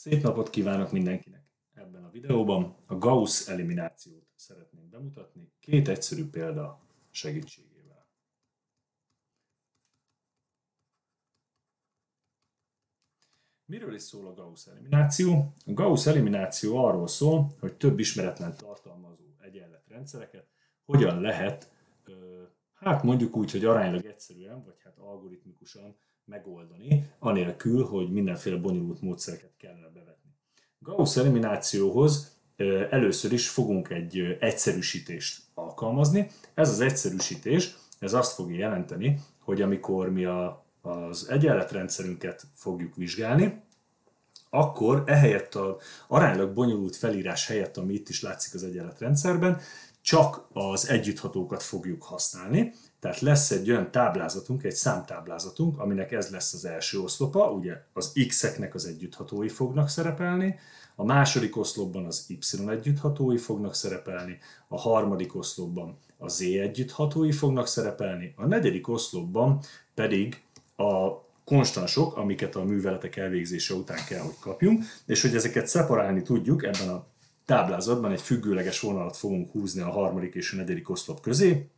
Szép napot kívánok mindenkinek! Ebben a videóban a Gauss eliminációt szeretném bemutatni két egyszerű példa segítségével. Miről is szól a Gauss elimináció? A Gauss elimináció arról szól, hogy több ismeretlen tartalmazó egyenletrendszereket hogyan lehet, hát mondjuk úgy, hogy aránylag egyszerűen, vagy hát algoritmikusan megoldani, anélkül, hogy mindenféle bonyolult módszereket kellene bevetni. Gauss eliminációhoz először is fogunk egy egyszerűsítést alkalmazni. Ez az egyszerűsítés, ez azt fogja jelenteni, hogy amikor mi a, az egyenletrendszerünket fogjuk vizsgálni, akkor ehelyett a aránylag bonyolult felírás helyett, ami itt is látszik az egyenletrendszerben, csak az együtthatókat fogjuk használni, tehát lesz egy olyan táblázatunk, egy számtáblázatunk, aminek ez lesz az első oszlopa, ugye az x-eknek az együtthatói fognak szerepelni, a második oszlopban az y együtthatói fognak szerepelni, a harmadik oszlopban a z együtthatói fognak szerepelni, a negyedik oszlopban pedig a konstansok, amiket a műveletek elvégzése után kell, hogy kapjunk, és hogy ezeket szeparálni tudjuk, ebben a táblázatban egy függőleges vonalat fogunk húzni a harmadik és a negyedik oszlop közé,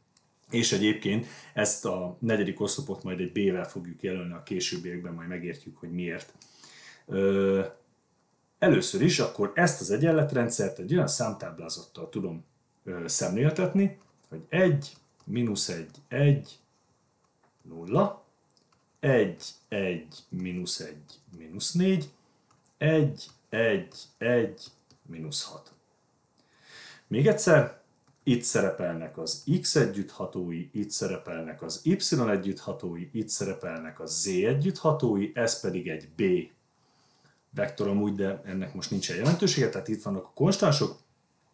és egyébként ezt a negyedik oszlopot majd egy B-vel fogjuk jelölni a későbbiekben, majd megértjük, hogy miért. Ö, először is akkor ezt az egyenletrendszert egy olyan számtáblázattal tudom ö, szemléltetni, hogy 1, mínusz 1, 1, 0, 1, 1, mínusz 1, mínusz 4, 1, 1, 1, mínusz 6. Még egyszer, itt szerepelnek az x együtthatói, itt szerepelnek az y együtthatói, itt szerepelnek a z együtthatói, ez pedig egy b vektor amúgy, de ennek most nincsen jelentősége, tehát itt vannak a konstansok,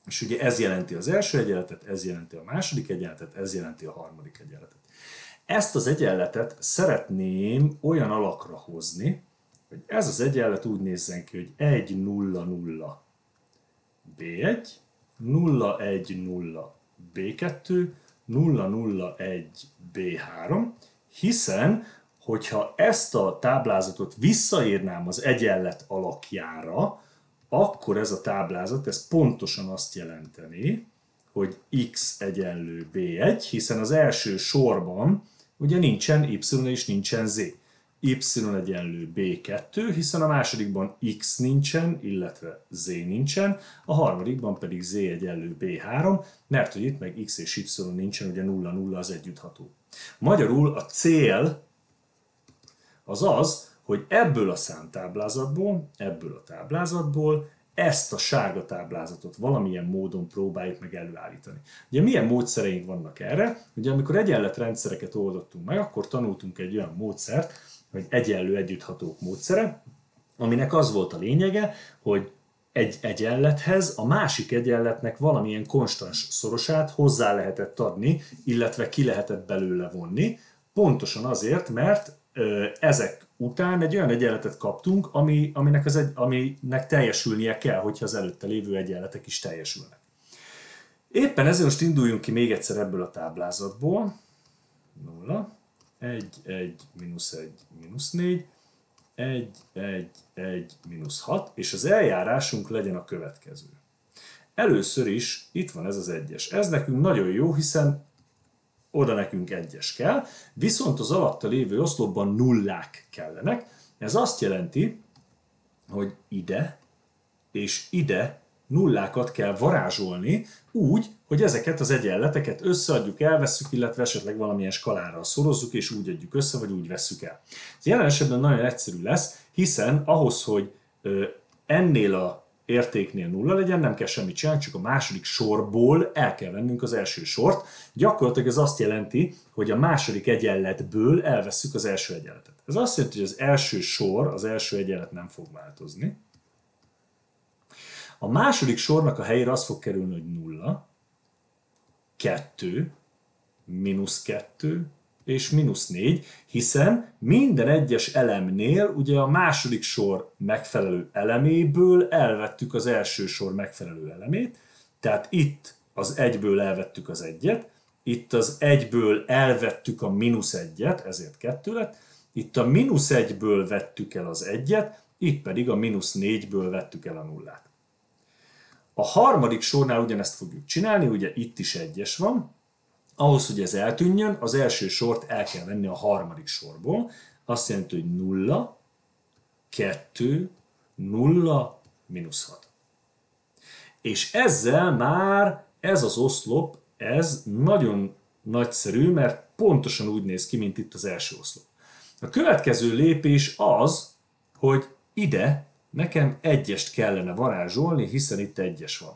és ugye ez jelenti az első egyenletet, ez jelenti a második egyenletet, ez jelenti a harmadik egyenletet. Ezt az egyenletet szeretném olyan alakra hozni, hogy ez az egyenlet úgy nézzen ki, hogy 1, 0, 0, B1, 010 B2, 001 B3, hiszen hogyha ezt a táblázatot visszaírnám az egyenlet alakjára, akkor ez a táblázat, ez pontosan azt jelenteni, hogy x egyenlő b1, hiszen az első sorban ugye nincsen y és nincsen z y egyenlő b2, hiszen a másodikban x nincsen, illetve z nincsen, a harmadikban pedig z egyenlő b3, mert hogy itt meg x és y nincsen, ugye 0, 0 az együttható. Magyarul a cél az az, hogy ebből a számtáblázatból, ebből a táblázatból ezt a sárga táblázatot valamilyen módon próbáljuk meg előállítani. Ugye milyen módszereink vannak erre? Ugye amikor egyenletrendszereket oldottunk meg, akkor tanultunk egy olyan módszert, vagy egyenlő együtthatók módszere, aminek az volt a lényege, hogy egy egyenlethez a másik egyenletnek valamilyen konstans szorosát hozzá lehetett adni, illetve ki lehetett belőle vonni, pontosan azért, mert ö, ezek után egy olyan egyenletet kaptunk, ami, aminek, az egy, aminek teljesülnie kell, hogyha az előtte lévő egyenletek is teljesülnek. Éppen ezért most induljunk ki még egyszer ebből a táblázatból. 0. 1, 1, mínusz 1, mínusz 4, 1, 1, 1, mínusz 6, és az eljárásunk legyen a következő. Először is itt van ez az egyes. Ez nekünk nagyon jó, hiszen oda nekünk egyes kell, viszont az alatta lévő oszlopban nullák kellenek. Ez azt jelenti, hogy ide és ide nullákat kell varázsolni úgy, hogy ezeket az egyenleteket összeadjuk, elvesszük, illetve esetleg valamilyen skalára szorozzuk, és úgy adjuk össze, vagy úgy vesszük el. Ez jelen esetben nagyon egyszerű lesz, hiszen ahhoz, hogy ennél a értéknél nulla legyen, nem kell semmit csinálni, csak a második sorból el kell vennünk az első sort. Gyakorlatilag ez azt jelenti, hogy a második egyenletből elveszük az első egyenletet. Ez azt jelenti, hogy az első sor, az első egyenlet nem fog változni, a második sornak a helyére az fog kerülni, hogy 0, 2, mínusz 2 és mínusz 4, hiszen minden egyes elemnél ugye a második sor megfelelő eleméből elvettük az első sor megfelelő elemét, tehát itt az egyből elvettük az egyet, itt az egyből elvettük a mínusz egyet, ezért kettő lett, itt a mínusz egyből vettük el az egyet, itt pedig a mínusz 4-ből vettük el a nullát. A harmadik sornál ugyanezt fogjuk csinálni, ugye itt is egyes van, ahhoz, hogy ez eltűnjön, az első sort el kell venni a harmadik sorból, azt jelenti, hogy 0, 2, 0, mínusz 6. És ezzel már ez az oszlop, ez nagyon nagyszerű, mert pontosan úgy néz ki, mint itt az első oszlop. A következő lépés az, hogy ide nekem egyest kellene varázsolni, hiszen itt egyes van.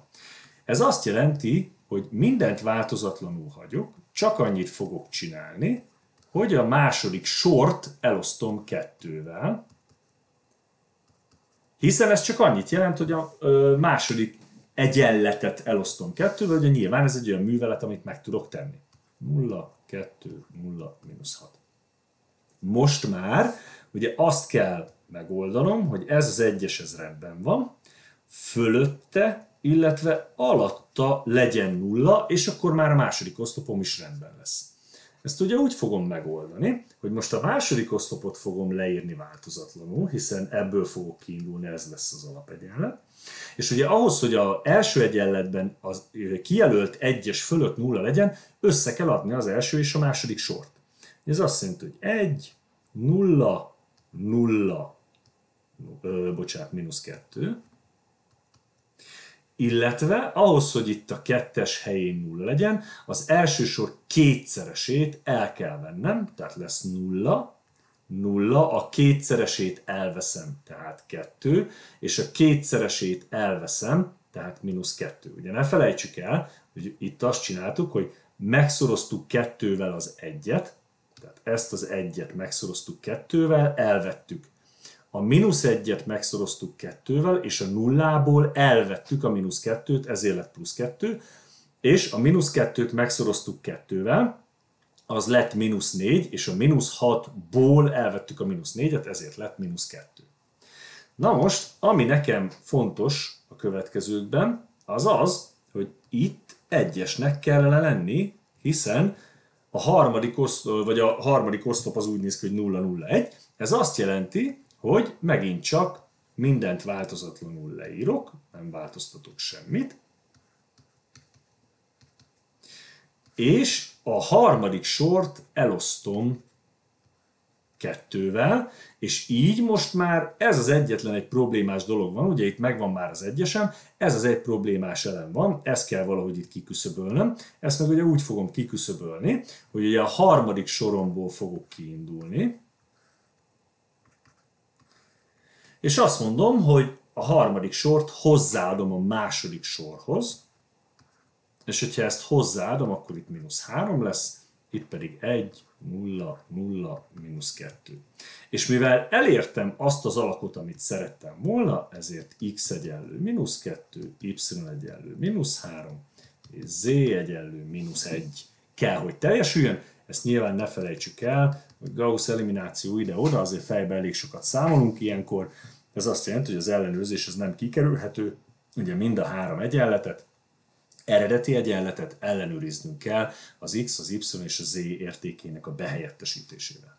Ez azt jelenti, hogy mindent változatlanul hagyok, csak annyit fogok csinálni, hogy a második sort elosztom kettővel, hiszen ez csak annyit jelent, hogy a második egyenletet elosztom kettővel, ugye nyilván ez egy olyan művelet, amit meg tudok tenni. 0, 2, 0, mínusz 6. Most már ugye azt kell megoldanom, hogy ez az egyes ez rendben van, fölötte, illetve alatta legyen nulla, és akkor már a második oszlopom is rendben lesz. Ezt ugye úgy fogom megoldani, hogy most a második oszlopot fogom leírni változatlanul, hiszen ebből fogok kiindulni, ez lesz az alapegyenlet. És ugye ahhoz, hogy az első egyenletben az kijelölt egyes fölött nulla legyen, össze kell adni az első és a második sort. Ez azt jelenti, hogy 1, 0, 0, ö, bocsánat, mínusz 2, illetve ahhoz, hogy itt a kettes helyén nulla legyen, az első sor kétszeresét el kell vennem, tehát lesz nulla, nulla, a kétszeresét elveszem, tehát kettő, és a kétszeresét elveszem, tehát mínusz kettő. Ugye ne felejtsük el, hogy itt azt csináltuk, hogy megszoroztuk kettővel az egyet, tehát ezt az egyet megszoroztuk kettővel, elvettük a mínusz egyet megszoroztuk kettővel, és a nullából elvettük a mínusz kettőt, ezért lett plusz kettő, és a mínusz kettőt megszoroztuk kettővel, az lett mínusz négy, és a mínusz hatból elvettük a mínusz négyet, ezért lett mínusz kettő. Na most, ami nekem fontos a következőkben, az az, hogy itt egyesnek kellene lenni, hiszen a harmadik oszlop, vagy a harmadik oszlop az úgy néz ki, hogy 0, 0, 1. Ez azt jelenti, hogy megint csak mindent változatlanul leírok, nem változtatok semmit, és a harmadik sort elosztom kettővel, és így most már ez az egyetlen egy problémás dolog van, ugye itt megvan már az egyesem, ez az egy problémás elem van, ezt kell valahogy itt kiküszöbölnöm, ezt meg ugye úgy fogom kiküszöbölni, hogy ugye a harmadik soromból fogok kiindulni, és azt mondom, hogy a harmadik sort hozzáadom a második sorhoz, és hogyha ezt hozzáadom, akkor itt mínusz 3 lesz, itt pedig 1, 0, 0, mínusz 2. És mivel elértem azt az alakot, amit szerettem volna, ezért x egyenlő mínusz 2, y egyenlő mínusz 3, és z egyenlő mínusz 1 kell, hogy teljesüljön. Ezt nyilván ne felejtsük el, hogy Gauss elimináció ide-oda, azért fejbe elég sokat számolunk ilyenkor, ez azt jelenti, hogy az ellenőrzés az nem kikerülhető, ugye mind a három egyenletet, eredeti egyenletet ellenőriznünk kell az x, az y és a z értékének a behelyettesítésével.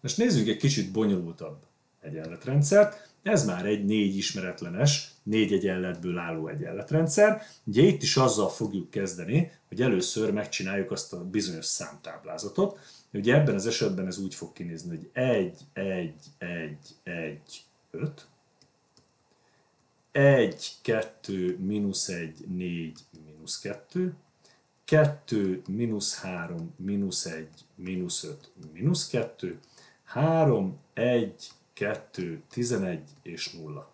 Most nézzük egy kicsit bonyolultabb egyenletrendszert. Ez már egy négy ismeretlenes, négy egyenletből álló egyenletrendszer. Ugye itt is azzal fogjuk kezdeni, hogy először megcsináljuk azt a bizonyos számtáblázatot. Ugye ebben az esetben ez úgy fog kinézni, hogy 1, 1, 1, 1, 5, 1, 2, mínusz 1, 4, mínusz 2, 2, mínusz 3, mínusz 1, mínusz 5, mínusz 2, 3, 1, 2, 11 és 0.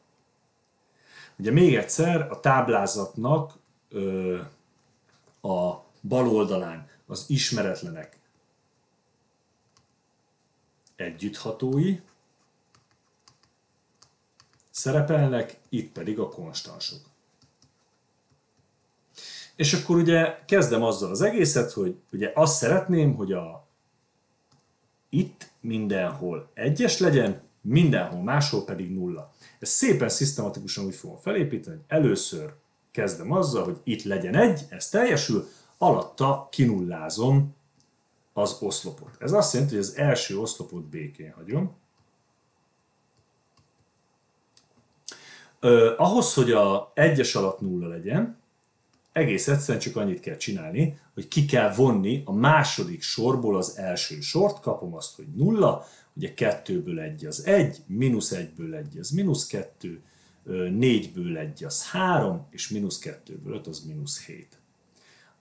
Ugye még egyszer a táblázatnak ö, a bal oldalán az ismeretlenek együtthatói, szerepelnek, itt pedig a konstansok. És akkor ugye kezdem azzal az egészet, hogy ugye azt szeretném, hogy a itt mindenhol egyes legyen, mindenhol máshol pedig nulla. Ezt szépen szisztematikusan úgy fogom felépíteni, hogy először kezdem azzal, hogy itt legyen egy, ez teljesül, alatta kinullázom az oszlopot. Ez azt jelenti, hogy az első oszlopot békén hagyom, Ö, ahhoz, hogy a egyes alatt nulla legyen, egész egyszerűen csak annyit kell csinálni, hogy ki kell vonni a második sorból az első sort, kapom azt, hogy nulla, ugye kettőből egy az egy, mínusz egyből egy az mínusz kettő, négyből egy az három, és mínusz kettőből öt az mínusz hét.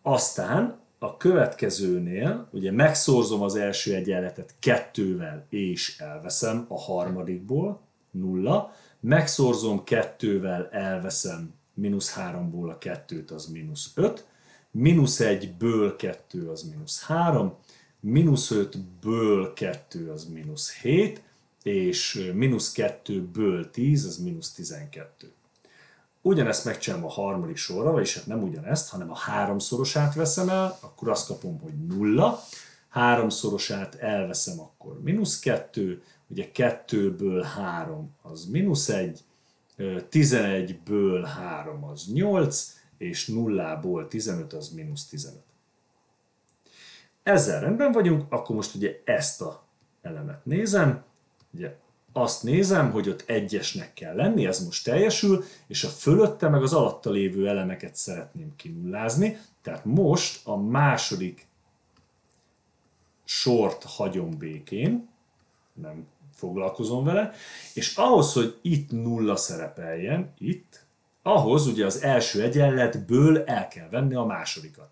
Aztán a következőnél, ugye megszorzom az első egyenletet kettővel, és elveszem a harmadikból, nulla, megszorzom kettővel, elveszem mínusz háromból a kettőt, az mínusz öt, mínusz egyből kettő az mínusz három, mínusz ötből kettő az mínusz hét, és mínusz kettőből tíz az mínusz tizenkettő. Ugyanezt megcsinálom a harmadik sorra, vagyis hát nem ugyanezt, hanem a háromszorosát veszem el, akkor azt kapom, hogy nulla. Háromszorosát elveszem, akkor mínusz kettő, ugye kettőből három az mínusz egy, 11-ből 3 az 8, és nullából 15 az mínusz 15. Ezzel rendben vagyunk, akkor most ugye ezt a elemet nézem, ugye azt nézem, hogy ott egyesnek kell lenni, ez most teljesül, és a fölötte meg az alatta lévő elemeket szeretném kinullázni, tehát most a második sort hagyom békén, nem foglalkozom vele, és ahhoz, hogy itt nulla szerepeljen, itt, ahhoz ugye az első egyenletből el kell venni a másodikat.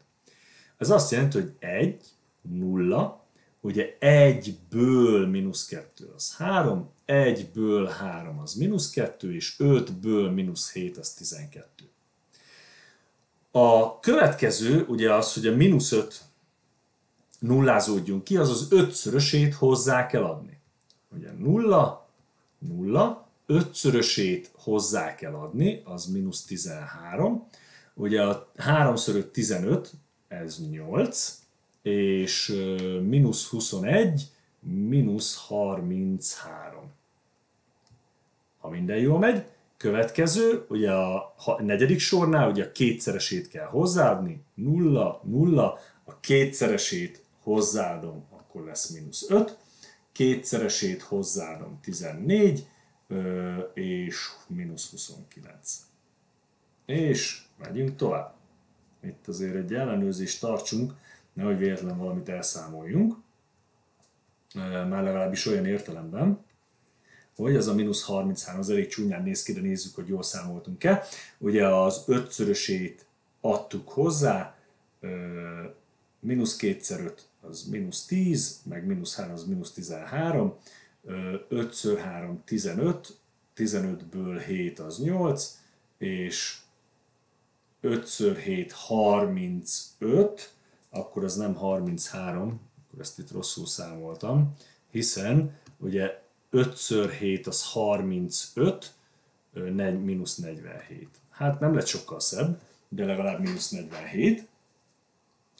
Ez azt jelenti, hogy 1, 0, ugye 1-ből mínusz 2 az 3, 1-ből 3 az mínusz 2, és 5-ből mínusz 7 az 12. A következő ugye az, hogy a mínusz 5 nullázódjunk ki, az az ötszörösét hozzá kell adni. Ugye 0, 0, ötszörösét hozzá kell adni, az mínusz 13. Ugye a 3 x 5 15, ez 8, és mínusz 21, mínusz 33. Ha minden jól megy, következő, ugye a negyedik sornál ugye a kétszeresét kell hozzáadni, 0, 0, a kétszeresét hozzáadom, akkor lesz mínusz 5, kétszeresét hozzáadom 14, és mínusz 29. És megyünk tovább. Itt azért egy ellenőrzést tartsunk, nehogy véletlen valamit elszámoljunk, már legalábbis olyan értelemben, hogy ez a mínusz 33 az elég csúnyán néz ki, de nézzük, hogy jól számoltunk-e. Ugye az ötszörösét adtuk hozzá, mínusz kétszer 5 az mínusz 10, meg mínusz 3 az mínusz 13, 5 x 3 15, 15-ből 7 az 8, és 5 x 7 35, akkor az nem 33, akkor ezt itt rosszul számoltam, hiszen ugye 5 x 7 az 35, mínusz 47. Hát nem lett sokkal szebb, de legalább mínusz 47,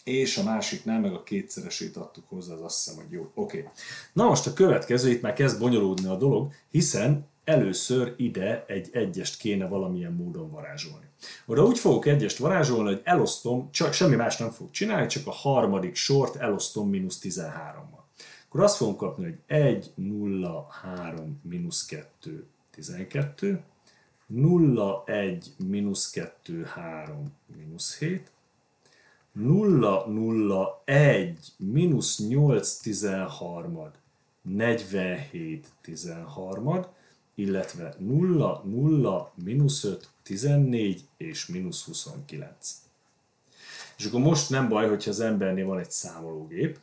és a másiknál meg a kétszeresét adtuk hozzá, az azt hiszem, hogy jó. Oké. Okay. Na most a következő, itt már kezd bonyolódni a dolog, hiszen először ide egy egyest kéne valamilyen módon varázsolni. Oda úgy fogok egyest varázsolni, hogy elosztom, csak semmi más nem fog csinálni, csak a harmadik sort elosztom mínusz 13-mal. Akkor azt fogom kapni, hogy 1, 0, 3, mínusz 2, 12, 0, 1, mínusz 2, 3, mínusz 7, 0, 0, 1, mínusz 8 13, 47 13, illetve 0, 0, mínusz 5, 14 és mínusz 29. És akkor most nem baj, hogyha az embernél van egy számológép,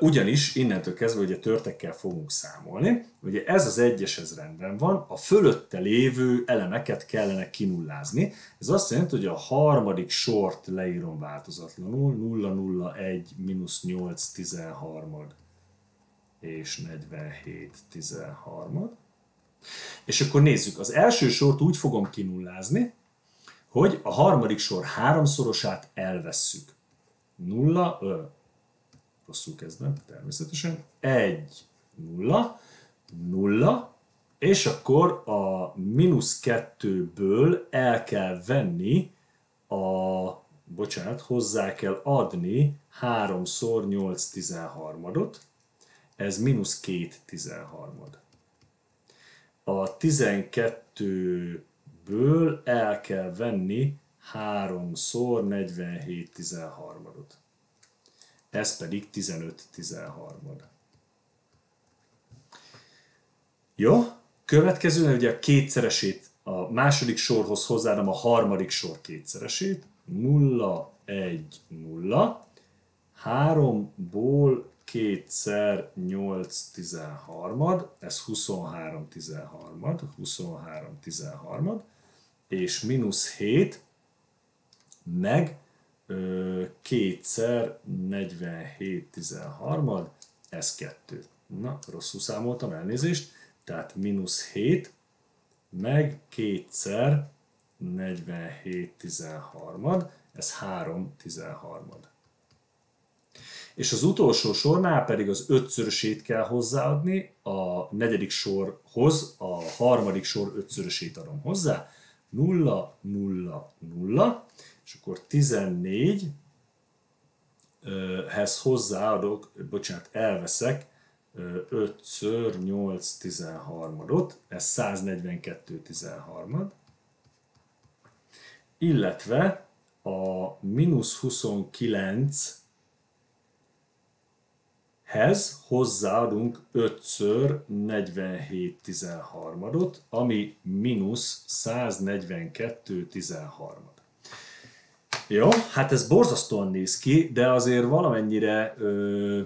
ugyanis innentől kezdve ugye törtekkel fogunk számolni, ugye ez az egyes ez rendben van, a fölötte lévő elemeket kellene kinullázni. Ez azt jelenti, hogy a harmadik sort leírom változatlanul, 0, 0, 1, mínusz 8, 13 és 47, 13 És akkor nézzük, az első sort úgy fogom kinullázni, hogy a harmadik sor háromszorosát elvesszük. 0, rosszul kezdem, természetesen, 1, 0, 0, és akkor a mínusz 2-ből el kell venni a, bocsánat, hozzá kell adni 3-szor 8 13 ez mínusz 2 13 a 12-ből el kell venni 3-szor 47 13-ot. Ez pedig 15 13 Jó? Következő, ugye a kétszeresét a második sorhoz hozzáadom a harmadik sor kétszeresét. 0, 1, 0. 3-ból kétszer 8 13 ez 23 13 23 13 és mínusz 7, meg ö, kétszer 47 13 ez 2. Na, rosszul számoltam, elnézést. Tehát mínusz 7, meg kétszer 47 13 ez 3 13 és az utolsó sornál pedig az ötszörösét kell hozzáadni, a negyedik sorhoz a harmadik sor ötszörösét adom hozzá, 0, 0, 0, és akkor 14 hez hozzáadok, bocsánat, elveszek 5 8 13-ot, ez 142 13 illetve a mínusz 29 hez hozzáadunk 5-ször 47 13 ami mínusz 142 13 Jó, hát ez borzasztóan néz ki, de azért valamennyire ö,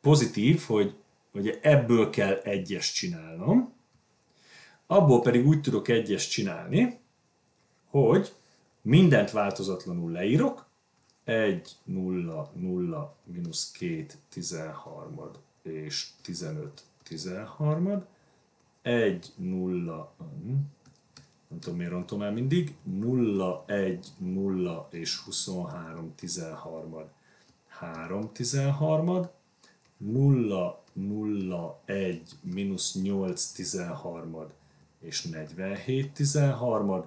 pozitív, hogy, hogy ebből kell egyes csinálnom, abból pedig úgy tudok egyes csinálni, hogy mindent változatlanul leírok, 1, 0, 0, mínusz 2, 13 és 15, 13 1, 0, nem tudom miért rontom el mindig, 0, 1, 0 és 23, 13 3, 13 0, 0, 1, mínusz 8, 13 és 47, 13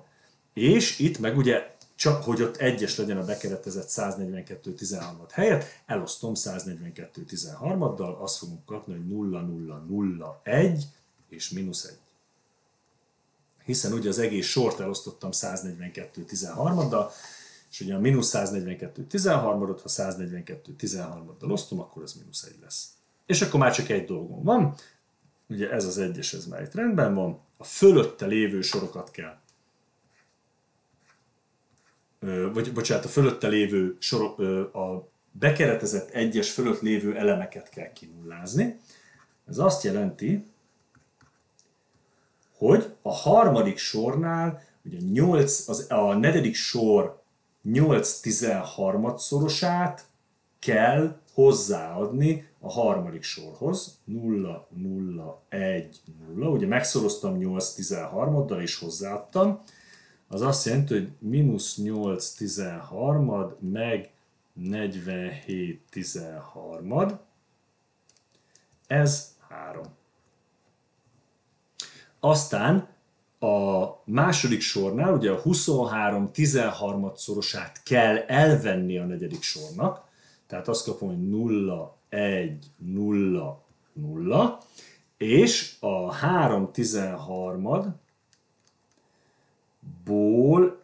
és itt meg ugye csak hogy ott egyes legyen a bekeretezett 142-13 helyett, elosztom 142-13-dal, azt fogunk kapni, hogy 0, 0, 0, 1 és mínusz 1. Hiszen ugye az egész sort elosztottam 142-13-dal, és ugye a mínusz 142-13-ot, ha 142-13-dal osztom, akkor ez mínusz 1 lesz. És akkor már csak egy dolgom van, ugye ez az egyes, ez már itt rendben van, a fölötte lévő sorokat kell vagy bocsánat, a fölötte lévő sor, a bekeretezett egyes fölött lévő elemeket kell kinullázni. Ez azt jelenti, hogy a harmadik sornál, ugye 8, az, a negyedik sor 8 13 szorosát kell hozzáadni a harmadik sorhoz. 0, 0, 1, 0. Ugye megszoroztam 8 13-dal és hozzáadtam az azt jelenti, hogy mínusz 8 13 meg 47 13 ez 3. Aztán a második sornál ugye a 23 13 szorosát kell elvenni a negyedik sornak, tehát azt kapom, hogy 0, 1, 0, 0, és a 3 13 ból,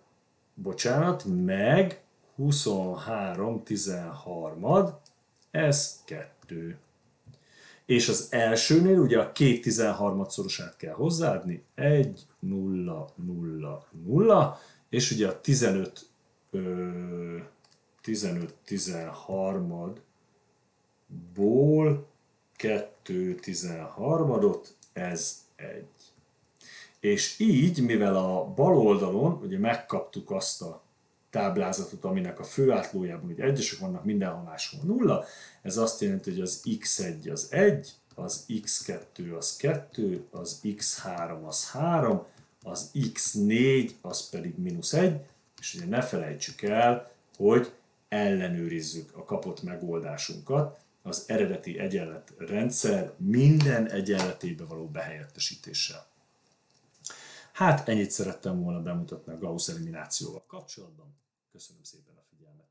bocsánat, meg 23 13 ez 2. És az elsőnél ugye a két 13 szorosát kell hozzáadni, 1, 0, 0, 0, és ugye a 15, ö, 15 13 ból 2 13 ez 1. És így, mivel a bal oldalon ugye megkaptuk azt a táblázatot, aminek a főátlójában ugye egyesek vannak, mindenhol máshol nulla, ez azt jelenti, hogy az x1 az 1, az x2 az 2, az x3 az 3, az x4 az pedig mínusz 1, és ugye ne felejtsük el, hogy ellenőrizzük a kapott megoldásunkat az eredeti egyenlet rendszer minden egyenletébe való behelyettesítéssel. Hát ennyit szerettem volna bemutatni a Gauss eliminációval kapcsolatban. Köszönöm szépen a figyelmet!